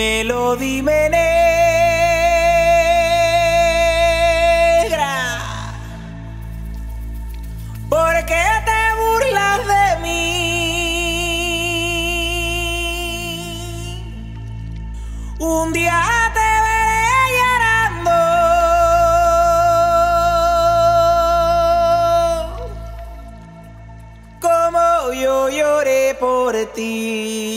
me negra. ¿Por te burlas de mí? Un día te veré llorando. Como yo lloré por ti.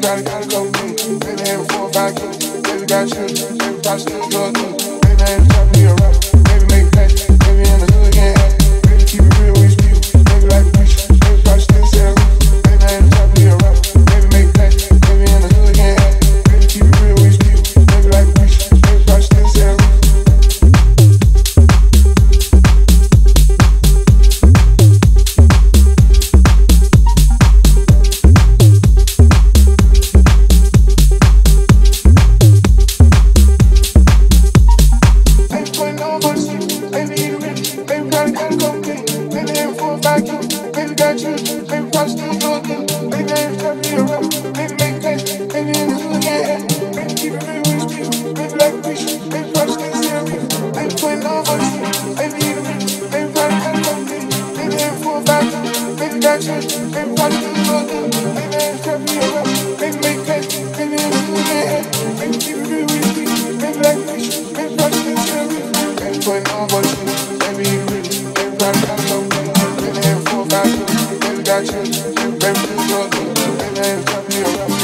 Everybody gotta go through. Baby, every four, five, kids. Baby, got you. Everybody still drug through.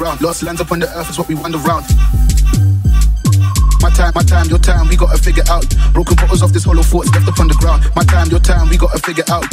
ground. Lost lands upon the earth is what we wander round. My time, my time, your time, we gotta figure out. Broken bottles off this hollow thoughts left upon the ground. My time, your time, we gotta figure out.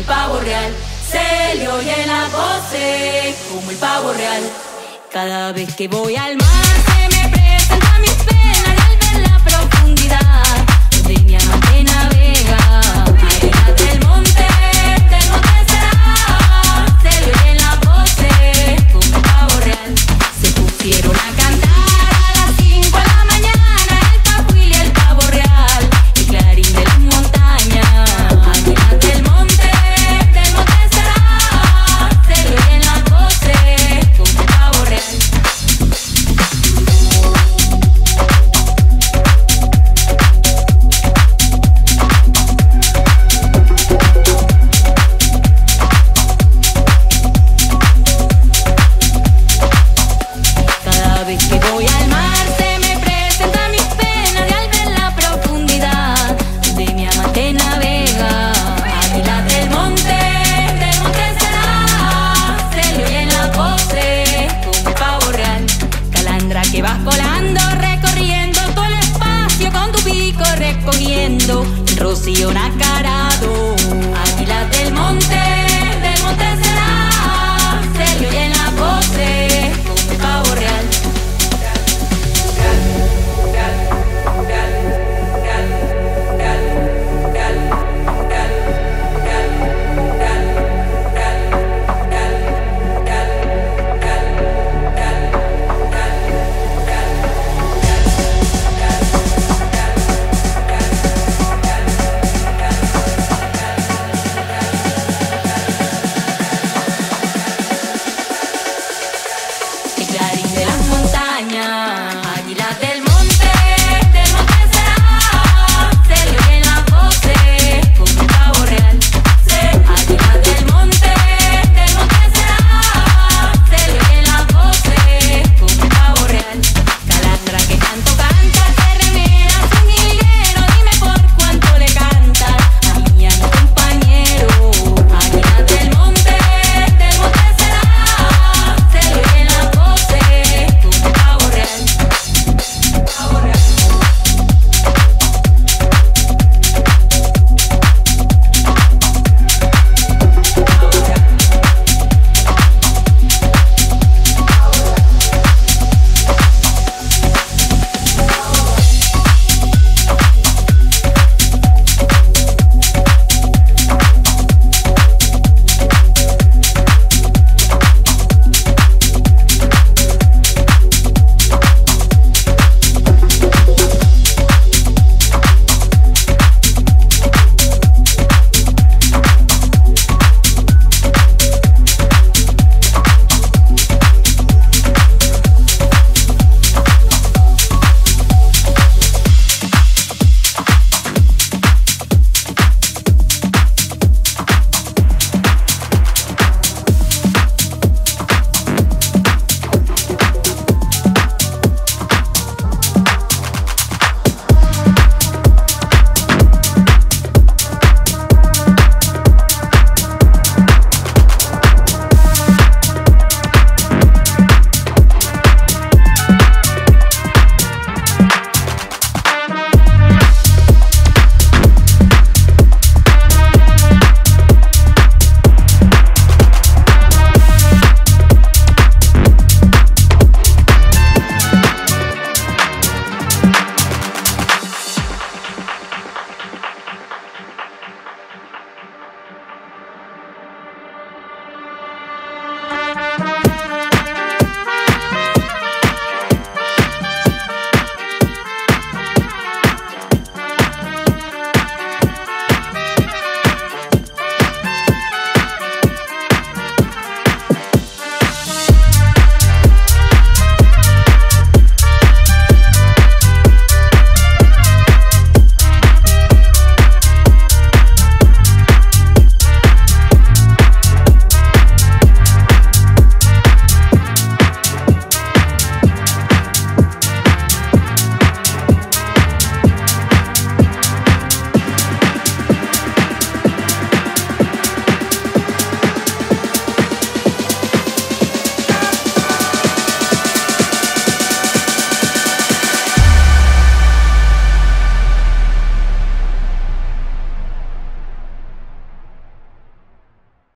el pavo real. Se le oye la voz eh, como el pavo real. Cada vez que voy al mar se me presentan mis penas al ver la profundidad. Donde mi amor